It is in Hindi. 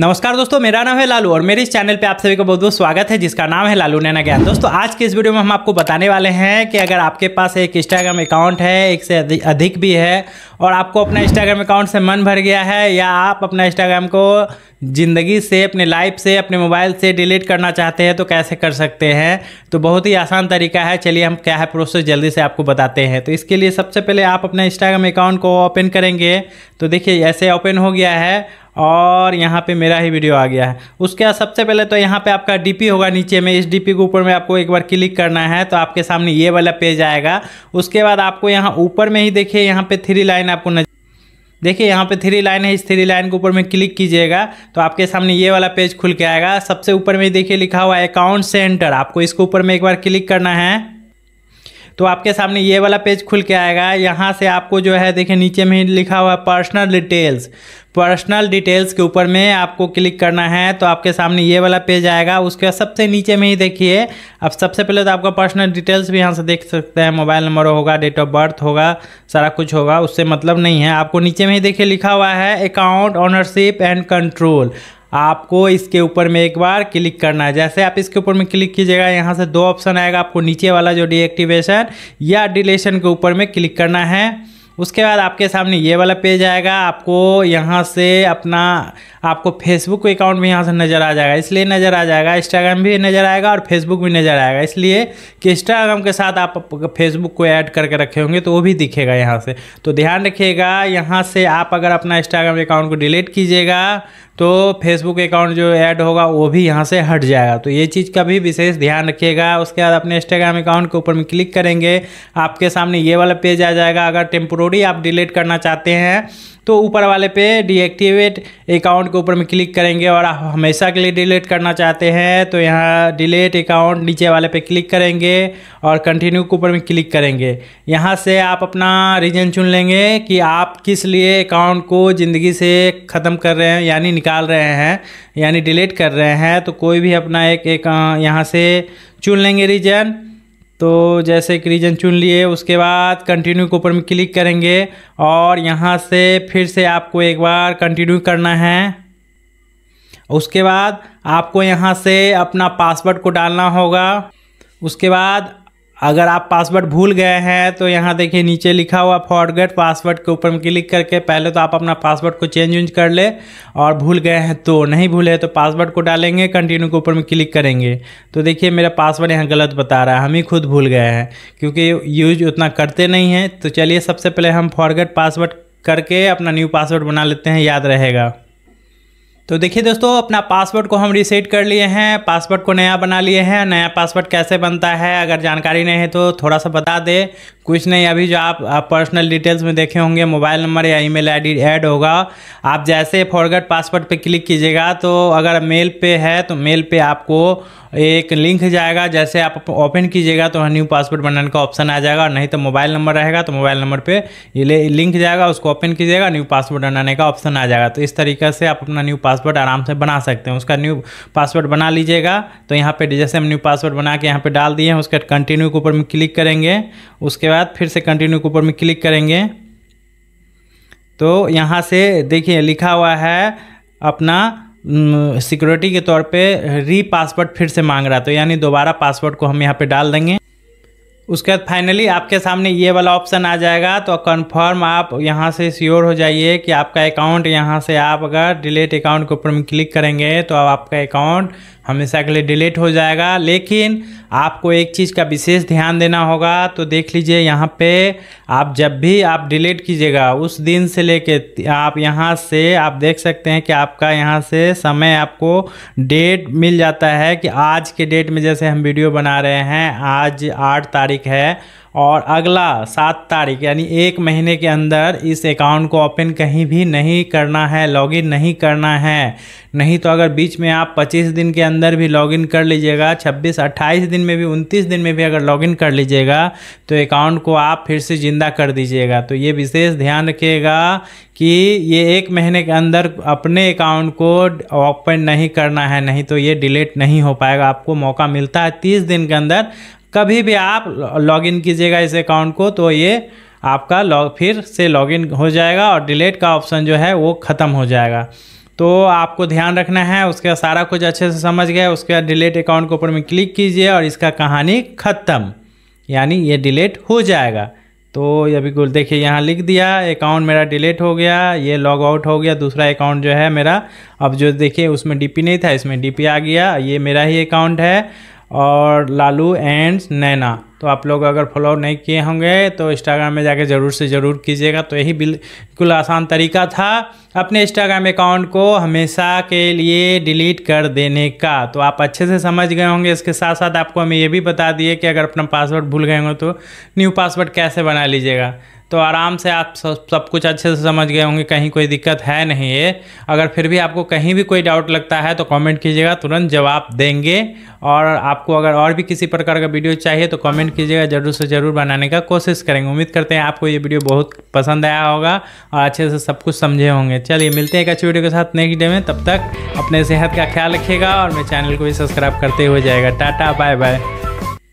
नमस्कार दोस्तों, मेरा नाम है लालू और मेरे इस चैनल पे आप सभी का बहुत बहुत स्वागत है, जिसका नाम है लालू नैना ज्ञान। दोस्तों, आज के इस वीडियो में हम आपको बताने वाले हैं कि अगर आपके पास एक इंस्टाग्राम अकाउंट है, एक से अधिक भी है, और आपको अपना इंस्टाग्राम अकाउंट से मन भर गया है, या आप अपना इंस्टाग्राम को ज़िंदगी से, अपने लाइफ से, अपने मोबाइल से डिलीट करना चाहते हैं तो कैसे कर सकते हैं? तो बहुत ही आसान तरीका है। चलिए हम क्या है प्रोसेस जल्दी से आपको बताते हैं। तो इसके लिए सबसे पहले आप अपने इंस्टाग्राम अकाउंट को ओपन करेंगे। तो देखिए, ऐसे ओपन हो गया है और यहाँ पे मेरा ही वीडियो आ गया है। उसके बाद सबसे पहले तो यहाँ पे आपका डीपी होगा नीचे में। इस डीपी के ऊपर में आपको एक बार क्लिक करना है तो आपके सामने ये वाला पेज आएगा। उसके बाद आपको यहाँ ऊपर में ही देखिए, यहाँ पे थ्री लाइन आपको नज़र देखिए, यहाँ पे थ्री लाइन है। इस थ्री लाइन के ऊपर में क्लिक कीजिएगा तो आपके सामने ये वाला पेज खुल के आएगा। सबसे ऊपर में देखिए लिखा हुआ है अकाउंट सेंटर आपको इसके ऊपर में एक बार क्लिक करना है। तो आपके सामने ये वाला पेज खुल के आएगा। यहाँ से आपको जो है, देखिए, नीचे में लिखा हुआ है पर्सनल डिटेल्स पर्सनल डिटेल्स के ऊपर में आपको क्लिक करना है तो आपके सामने ये वाला पेज आएगा। उसके सबसे नीचे में ही देखिए, अब सबसे पहले तो आपका पर्सनल डिटेल्स भी यहाँ से देख सकते हैं। मोबाइल नंबर होगा डेट ऑफ़ बर्थ होगा, सारा कुछ होगा, उससे मतलब नहीं है। आपको नीचे में ही देखिए लिखा हुआ है अकाउंट ऑनरशिप एंड कंट्रोल आपको इसके ऊपर में एक बार क्लिक करना है। जैसे आप इसके ऊपर में क्लिक कीजिएगा, यहाँ से दो ऑप्शन आएगा, आपको नीचे वाला जो डीएक्टिवेशन या डिलेशन के ऊपर में क्लिक करना है। उसके बाद आपके सामने ये वाला पेज आएगा, आपको यहाँ से अपना, आपको फेसबुक अकाउंट भी यहाँ से नज़र आ जाएगा। इसलिए नज़र आ जाएगा इंस्टाग्राम भी नज़र आएगा और फेसबुक भी नज़र आएगा। इसलिए कि इंस्टाग्राम के साथ आप फेसबुक को ऐड करके रखे होंगे तो वो भी दिखेगा यहाँ से। तो ध्यान रखिएगा, यहाँ से आप अगर अपना इंस्टाग्राम अकाउंट को डिलीट कीजिएगा तो फेसबुक अकाउंट जो ऐड होगा, वो भी यहाँ से हट जाएगा। तो ये चीज़ का भी विशेष ध्यान रखिएगा। उसके बाद अपने इंस्टाग्राम अकाउंट के ऊपर में क्लिक करेंगे। आपके सामने ये वाला पेज आ जाएगा। अगर टेम्प्रोरी आप डिलीट करना चाहते हैं तो ऊपर वाले पे डीएक्टिवेट अकाउंट के ऊपर में क्लिक करेंगे और आप हमेशा के लिए डिलीट करना चाहते हैं तो यहाँ डिलीट अकाउंट नीचे वाले पे क्लिक करेंगे और कंटिन्यू के ऊपर में क्लिक करेंगे। यहाँ से आप अपना रीजन चुन लेंगे कि आप किस लिए अकाउंट को ज़िंदगी से ख़त्म कर रहे हैं, यानी निकाल रहे हैं, यानी डिलीट कर रहे हैं तो कोई भी अपना एक एक यहाँ से चुन लेंगे रीजन तो जैसे एक रीजन चुन लिए, उसके बाद कंटिन्यू के ऊपर में क्लिक करेंगे और यहाँ से फिर से आपको एक बार कंटिन्यू करना है। उसके बाद आपको यहाँ से अपना पासवर्ड को डालना होगा। उसके बाद अगर आप पासवर्ड भूल गए हैं तो यहाँ देखिए नीचे लिखा हुआ फॉरगेट पासवर्ड के ऊपर क्लिक करके पहले तो आप अपना पासवर्ड को चेंज वेंज कर ले और भूल गए हैं तो नहीं भूले तो पासवर्ड को डालेंगे कंटिन्यू के ऊपर में क्लिक करेंगे। तो देखिए मेरा पासवर्ड यहाँ गलत बता रहा है, हम ही खुद भूल गए हैं, क्योंकि यूज़ उतना करते नहीं हैं। तो चलिए सबसे पहले हम फॉरगेट पासवर्ड करके अपना न्यू पासवर्ड बना लेते हैं, याद रहेगा। तो देखिए दोस्तों अपना पासवर्ड को हम रीसेट कर लिए हैं पासवर्ड को नया बना लिए हैं। नया पासवर्ड कैसे बनता है अगर जानकारी नहीं है तो थोड़ा सा बता दे। कुछ नहीं अभी जो आप, आप पर्सनल डिटेल्स में देखे होंगे मोबाइल नंबर या ईमेल आईडी ऐड होगा। आप जैसे फॉरगेट पासवर्ड पे क्लिक कीजिएगा तो अगर मेल पे है तो मेल पे आपको एक लिंक जाएगा, जैसे आप ओपन कीजिएगा तो न्यू पासवर्ड बनाने का ऑप्शन आ जाएगा नहीं तो मोबाइल नंबर रहेगा तो मोबाइल नंबर पे ये लिंक जाएगा, उसको ओपन कीजिएगा न्यू पासवर्ड बनाने का ऑप्शन आ जाएगा। तो इस तरीके से आप अपना न्यू पासवर्ड आराम से बना सकते हैं। उसका न्यू पासवर्ड बना लीजिएगा तो यहाँ पर जैसे हम न्यू पासवर्ड बना के यहाँ पर डाल दिए हैं, उसके कंटिन्यू के ऊपर में क्लिक करेंगे, उसके बाद फिर से कंटिन्यू के ऊपर में क्लिक करेंगे। तो यहाँ से देखिए, लिखा हुआ है अपना सिक्योरिटी के तौर पे री पासवर्ड फिर से मांग रहा है। तो यानी दोबारा पासवर्ड को हम यहाँ पे डाल देंगे। उसके बाद फाइनली आपके सामने ये वाला ऑप्शन आ जाएगा तो कंफर्म आप यहाँ से श्योर हो जाइए कि आपका अकाउंट यहाँ से आप अगर डिलीट अकाउंट के ऊपर में क्लिक करेंगे तो अब आपका अकाउंट हमेशा के लिए डिलीट हो जाएगा। लेकिन आपको एक चीज़ का विशेष ध्यान देना होगा तो देख लीजिए यहाँ पे आप जब भी आप डिलीट कीजिएगा, उस दिन से लेके आप यहाँ से आप देख सकते हैं कि आपका यहाँ से समय आपको डेट मिल जाता है कि आज के डेट में जैसे हम वीडियो बना रहे हैं, आज आठ तारीख है और अगला सात तारीख, यानी एक महीने के अंदर इस अकाउंट को ओपन कहीं भी नहीं करना है लॉगिन नहीं करना है। नहीं तो अगर बीच में आप 25 दिन के अंदर भी लॉगिन कर लीजिएगा 26 28 दिन में भी 29 दिन में भी अगर लॉगिन कर लीजिएगा तो अकाउंट को आप फिर से ज़िंदा कर दीजिएगा। तो ये विशेष ध्यान रखिएगा कि ये एक महीने के अंदर अपने अकाउंट को ओपन नहीं करना है, नहीं तो ये डिलीट नहीं हो पाएगा। आपको मौका मिलता है तीस दिन के अंदर कभी भी आप लॉगिन कीजिएगा इस अकाउंट को तो ये आपका लॉग फिर से लॉगिन हो जाएगा और डिलीट का ऑप्शन जो है वो ख़त्म हो जाएगा। तो आपको ध्यान रखना है, उसके सारा कुछ अच्छे से समझ गए, उसके बाद डिलीट अकाउंट के ऊपर में क्लिक कीजिए और इसका कहानी ख़त्म, यानी ये डिलीट हो जाएगा। तो ये बिल्कुल देखिए, यहाँ लिख दिया अकाउंट मेरा डिलीट हो गया, ये लॉग आउट हो गया, दूसरा अकाउंट जो है मेरा, अब जो देखिए, उसमें डीपी नहीं था, इसमें डीपी आ गया, ये मेरा ही अकाउंट है और लालू एंड नैना। तो आप लोग अगर फॉलो नहीं किए होंगे तो इंस्टाग्राम में जाके ज़रूर से ज़रूर कीजिएगा। तो यही बिल्कुल आसान तरीका था अपने इंस्टाग्राम अकाउंट को हमेशा के लिए डिलीट कर देने का। तो आप अच्छे से समझ गए होंगे। इसके साथ साथ आपको हमें ये भी बता दिए कि अगर अपना पासवर्ड भूल गए होंगे तो न्यू पासवर्ड कैसे बना लीजिएगा। तो आराम से आप सब सब कुछ अच्छे से समझ गए होंगे, कहीं कोई दिक्कत है नहीं ये। अगर फिर भी आपको कहीं भी कोई डाउट लगता है तो कमेंट कीजिएगा, तुरंत जवाब देंगे। और आपको अगर और भी किसी प्रकार का वीडियो चाहिए तो कमेंट कीजिएगा, ज़रूर से ज़रूर बनाने का कोशिश करेंगे। उम्मीद करते हैं आपको ये वीडियो बहुत पसंद आया होगा और अच्छे से सब कुछ समझे होंगे। चलिए, मिलते हैं एक अच्छी वीडियो के साथ नेक्स्ट डे में। तब तक अपने सेहत का ख्याल रखिएगा और मेरे चैनल को भी सब्सक्राइब करते हुए जाएगा टाटा बाय बाय